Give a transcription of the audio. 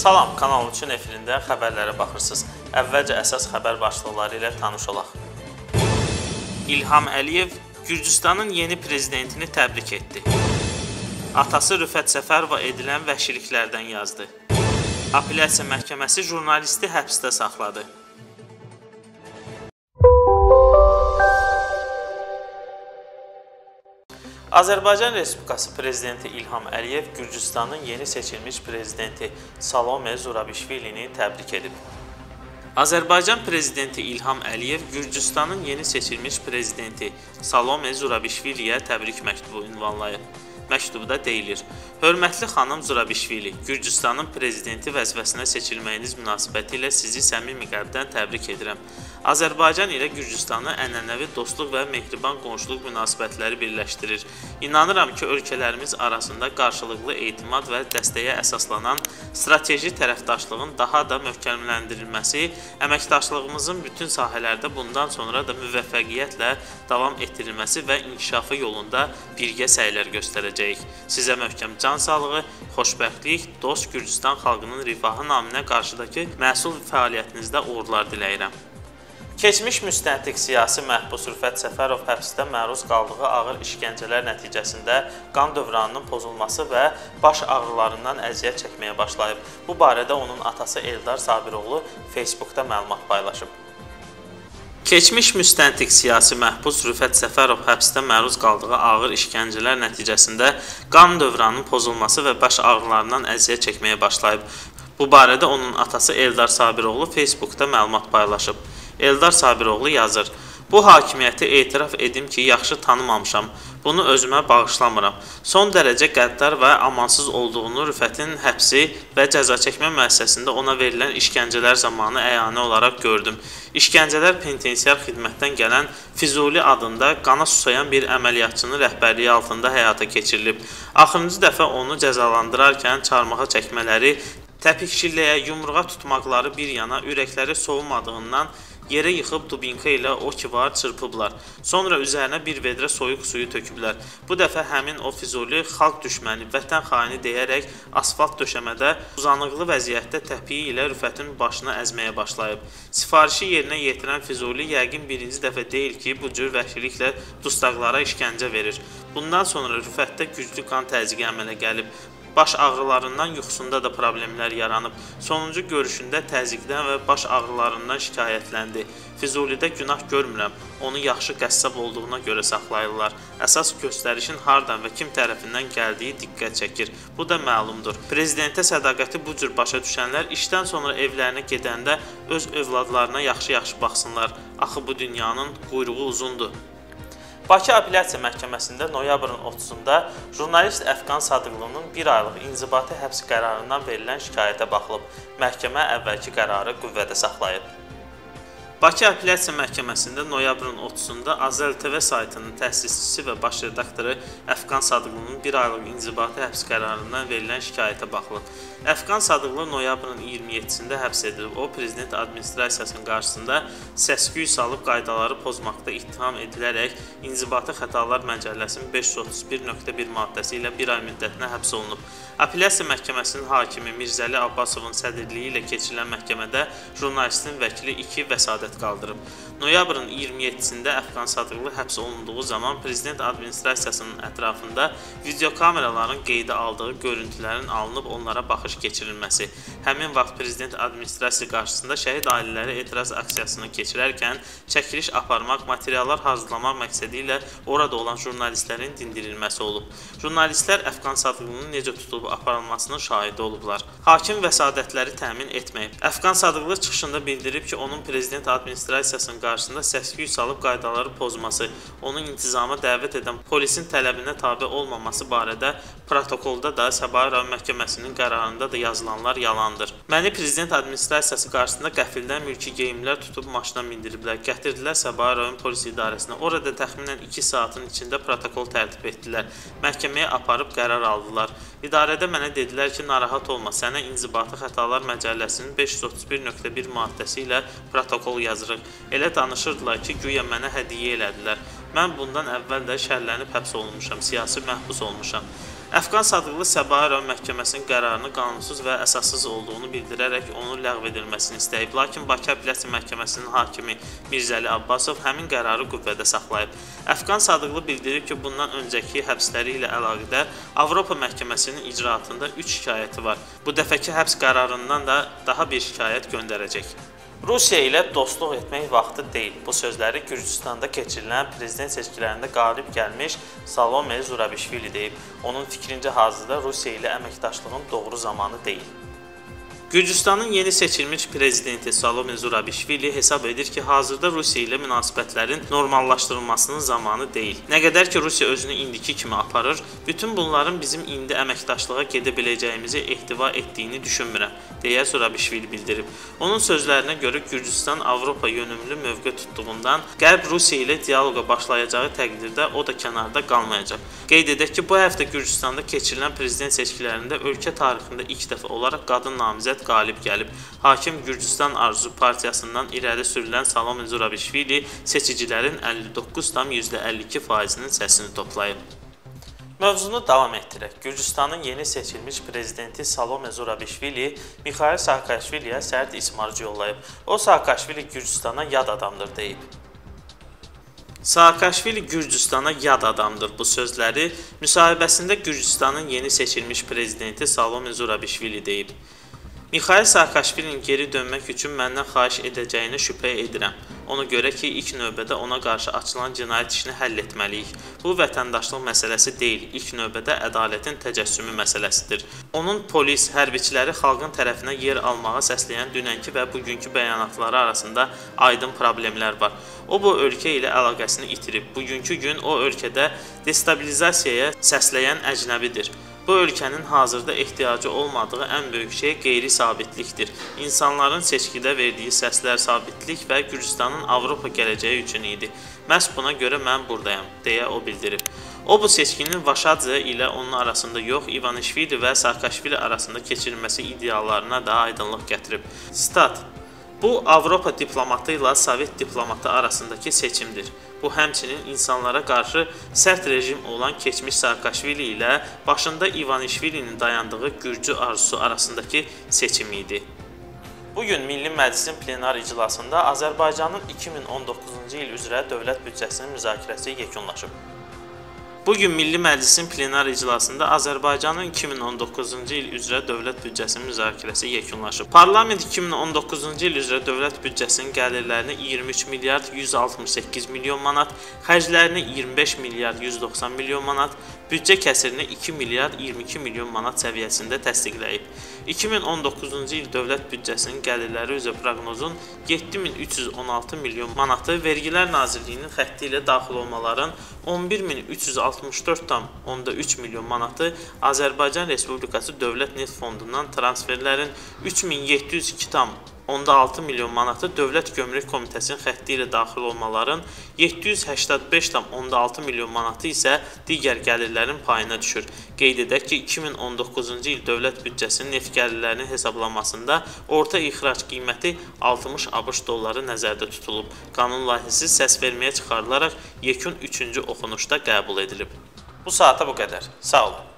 Salam, Kanal 3-ün efirində xəbərlərə baxırsınız. Əvvəlcə əsas xəbər başlıqları ilə tanış olaq. İlham Əliyev Gürcüstanın yeni prezidentini təbrik etdi. Atası Rüfət Səfərova edilən vəhşiliklərdən yazdı. Apellyasiya məhkəməsi jurnalisti həbsdə saxladı. Azərbaycan Respublikası prezidenti İlham Əliyev Gürcüstanın yeni seçilmiş prezidenti Salome Zurabişvilini təbrik edib. Azərbaycan prezidenti İlham Əliyev Gürcüstanın yeni seçilmiş prezidenti Salome Zurabişviliyə təbrik məktubu ünvanlayıb. Məktubda deyilir: Hörmətli xanım Zurabişvili, Gürcüstanın prezidenti vəzifəsinə seçilməyiniz münasibətilə sizi səmimi qəlbdən təbrik edirəm. Azərbaycan ilə Gürcüstanı ənənəvi dostluq və mehriban qonşuluq münasibətləri birləşdirir. İnanıram ki, ölkələrimiz arasında qarşılıqlı etimad və dəstəyə əsaslanan strateji tərəfdaşlığın daha da möhkəmləndirilməsi, əməkdaşlığımızın bütün sahələrdə bundan sonra da müvəffəqiyyətlə davam etdirilməsi və inkişafı yolunda birgə səylər göstərəcəyik. Sizə möhkəm can sağlığı, xoşbəxtlik, dost Gürcüstan xalqının rifahı naminə qarşıdakı məsul fəaliyyətinizdə uğurlar diləyirəm. Keçmiş müstəntiq siyasi məhbus Rüfət Səfərov həbsdə məruz qaldığı ağır işgəncələr nəticəsində qan dövranının pozulması və baş ağrılarından əziyyət çəkməyə başlayıb. Bu barədə onun atası Eldar Sabiroğlu Facebookda məlumat paylaşıb. Keçmiş müstəntiq siyasi məhbus Rüfət Səfərov həbsdə məruz qaldığı ağır işgəncələr nəticəsində qan dövranının pozulması və baş ağrılarından əziyyət çəkməyə başlayıb. Bu barədə onun atası Eldar Sabiroğlu Facebookda məlumat paylaşıb. Eldar Sabiroğlu yazır: Bu hakimiyyəti etiraf edim ki, yaxşı tanımamışam. Bunu özümə bağışlamıram. Son dərəcə qəddar və amansız olduğunu Rüfətin həbsi və cəza çəkmə müəssisəsində ona verilən işgəncələr zamanı əyanə olaraq gördüm. İşgəncələr penitensiar xidmətdən gələn Füzuli adında qana susayan bir əməliyyatçının rəhbərliyi altında həyata keçirilib. Axırıncı dəfə onu cəzalandırarkən çarmıxa çəkmələri, təpikçilləyə yumruğa tutmaqları bir yana ürəkləri soğumadığından Yerə yıxıb dubinka ilə o ki var çırpıblar. Sonra üzərinə bir vedrə soyuq suyu töküblər. Bu dəfə həmin o Füzuli xalq düşməni, vətən xaini deyərək asfalt döşəmədə uzanıqlı vəziyyətdə təpiyi ilə Rüfətin başına əzməyə başlayıb. Sifarişi yerinə yetirən Füzuli yəqin birinci dəfə deyil ki, bu cür vəhşiliklə dustaqlara işgəncə verir. Bundan sonra Rüfətdə güclü qan təzyiqi əmələ gəlib. Baş ağrılarından yuxusunda da problemlər yaranıb. Sonuncu görüşündə təzyiqdən və baş ağrılarından şikayətləndi. Füzulidə günah görmürəm. Onu yaxşı qəssab olduğuna görə saxlayırlar. Əsas göstərişin hardan və kim tərəfindən gəldiyi diqqət çəkir. Bu da məlumdur. Prezidentə sədaqəti bu cür başa düşənlər işdən sonra evlərinə gedəndə öz övladlarına yaxşı-yaxşı baxsınlar. Axı bu dünyanın quyruğu uzundur. Bakı Apellyasiya Məhkəməsində noyabrın 30-da jurnalist Əfqan Sadıqlının 1 aylıq inzibati həbs qərarından verilən şikayətə baxılıb. Məhkəmə əvvəlki qərarı qüvvədə saxlayıb. Bakı Apellyasiya Məhkəməsində noyabrın 30-da Azəl TV saytının təsisçisi və baş redaktoru Əfqan Sadıqlının 1 aylıq inzibati həbs qərarından verilən şikayətə baxılıb. Əfqan Sadıqlı noyabrın 27-sində həbs edilib. O, prezident administrasiyasının qarşısında səs-küy salıb qaydaları pozmaqda ittiham edilərək İnzibati Xətalar Məcəlləsinin 531.1 maddəsi ilə 1 ay müddətinə həbs olunub. Apellyasiya Məhkəməsinin hakimi Mirzəli Abbasovun sədrliyi ilə keçirilən məhkəmədə jurnalistin vəkili 2 vəsadət vəsatət qaldırıb. Noyabrın 27-sində Əfqan Sadıqlı həbs olunduğu zaman prezident administrasiyasının ətrafında videokameraların qeydə aldığı görüntülərin alınıb onlara baxış keçirilməsi, həmin vaxt prezident administrasiya qarşısında şəhid ailələri etiraz aksiyasını keçirərkən çəkiliş aparmaq, materiallar hazırlamaq məqsədi ilə orada olan jurnalistlərin dindirilməsi olub. Jurnalistlər Əfqan Sadıqlının necə tutulub aparılmasının şahidi olublar. Hakim vəsadətləri təmin etməyib. Əfqan Sadıqlı çıxışında bildirib ki, onun prezident administrasiyasının qarşısında səs-küy salıb qaydaları pozması, onu intizama dəvət edən polisin tələbinə tabe olmaması barədə protokolda da Səbaha rayon məhkəməsinin qərarında da yazılanlar yalandır. Məni prezident administrasiyası qarşısında qəfildən mülki geyimlər tutub maşına mindiriblər, gətirdilər Səbaha rayon polis idarəsinə. Orada təxminən 2 saatın içində protokol tərtib etdilər. Məhkəməyə aparıb qərar aldılar. İdarədə mənə dedilər ki, narahat olma, sənə İnzibati Xətalar Məcəlləsinin 531.1 maddəsi ilə protokol yazırıq. Elə danışırdılar ki, güya mənə hədiyyə elədilər. Mən bundan əvvəl də şərlənib həbs olunmuşam, siyasi məhbus olmuşam. Əfqan Sadıqlı Səbaha rayon məhkəməsinin qərarını qanunsuz və əsassız olduğunu bildirərək onun ləğv edilməsini istəyib. Lakin Bakı Apellyasiya Məhkəməsinin hakimi Mirzəli Abbasov həmin qərarı qüvvədə saxlayıb. Əfqan Sadıqlı bildirib ki, bundan öncəki həbsləri ilə əlaqədar Avropa Məhkəməsinin icraatında 3 şikayəti var. Bu dəfəki həbs qərarından da daha bir şikayət göndərəcək. Rusiya ilə dostluq etmək vaxtı deyil. Bu sözləri Gürcüstanda keçirilən prezident seçkilərində qalib gəlmiş Salome Zurabishvili deyib. Onun fikrincə hazırda Rusiya ilə əməkdaşlığın doğru zamanı deyil. Gürcüstanın yeni seçilmiş prezidenti Salome Zurabishvili hesab edir ki, hazırda Rusiya ilə münasibətlərin normallaşdırılmasının zamanı deyil. Nə qədər ki, Rusiya özünü indiki kimi aparır, bütün bunların bizim indi əməkdaşlığa gedə biləcəyimizi ehtiva etdiyini düşünmürəm, deyə Zurabishvili bildirib. Onun sözlərinə görə Gürcüstan Avropa yönümlü mövqe tutduğundan Qərb Rusiya ilə dialoqa başlayacağı təqdirdə o da kənarda qalmayacaq. Qeyd edək ki, bu həftə Gürcüstanda keçirilən prezident seçkilərində ölkə tarixində ilk dəfə olaraq qadın namizəd Cümhuriyyət qalib gəlib. Hakim Gürcüstan Arzu partiyasından irəli sürülən Salome Zurabishvili seçicilərin 59,52%-nin səsini toplayıb. Mövzunu davam etdirək. Gürcüstanın yeni seçilmiş prezidenti Salome Zurabishvili Mikhail Saakashviliyə sərt ismarc yollayıb. O Saakashvili Gürcüstana yad adamdır deyib. Saakashvili Gürcüstana yad adamdır bu sözləri müsahibəsində Gürcüstanın yeni seçilmiş prezidenti Salome Zurabishvili deyib. Mixail Saakashvilinin geri dönmək üçün məndən xahiş edəcəyinə şübhə edirəm. Ona görə ki, ilk növbədə ona qarşı açılan cinayət işini həll etməliyik. Bu vətəndaşlıq məsələsi deyil, ilk növbədə ədalətin təcəssümü məsələsidir. Onun polis, hərbiçiləri xalqın tərəfinə yer almağa səsləyən dünənki və bugünkü bəyanatları arasında aydın problemlər var. O bu ölkə ilə əlaqəsini itirib. Bugünkü gün o ölkədə destabilizasiyaya səsləyən əcnəbidir. Bu ölkənin hazırda ehtiyacı olmadığı ən böyük şey qeyri-sabitlikdir. İnsanların seçkidə verdiyi səslər sabitlik və Gürcüstanın Avropa gələcəyi üçün idi. Məhz buna görə mən burdayam, deyə o bildirib. O bu seçkinin Vaşadze ilə onun arasında yox, İvanişvili və Saakashvili arasında keçirilməsi ideallarına da aydınlıq gətirib. Stat Bu Avropa diplomatı ilə Sovet diplomatı arasındakı seçimdir. Bu həmçinin insanlara qarşı sərt rejim olan keçmiş Saakashvili ilə başında İvanişvilinin dayandığı Gürcü arzusu arasındakı seçim idi. Bu gün Milli Məclisin plenar iclasında Azərbaycanın 2019-cu il üzrə dövlət büdcəsinin müzakirəsi yekunlaşıb. Bu gün Milli Məclisin plenar iclasında Azərbaycanın 2019-cu il üzrə dövlət büdcəsinin müzakirəsi yekunlaşıb. Parlament 2019-cu il üzrə dövlət büdcəsinin gəlirlərini 23 milyard 168 milyon manat, xərclərini 25 milyard 190 milyon manat, büdcə kəsirini 2 milyard 22 milyon manat səviyyəsində təsdiqləyib. 2019-cu il dövlət büdcəsinin gəlirləri üzrə proqnozun 7316 milyon manatı, Vergilər Nazirliyinin xətti ilə daxil olmaların 11364,3 milyon manatı, Azərbaycan Respublikası Dövlət Neft Fondundan transferlərin 3702,5 Onda 6 milyon manatı Dövlət Gömrük Komitəsinin xətti ilə daxil olmaların 785,6 milyon manatı isə digər gəlirlərin payına düşür. Qeyd edək ki, 2019-cu il dövlət büdcəsinin neft gəlirlərinin hesablanmasında orta ixrac qiyməti 60 ABŞ dolları nəzərdə tutulub. Qanun layihəsi səs verməyə çıxarılaraq yekun 3-cü oxunuşda qəbul edilib. Bu saata bu qədər. Sağ olun.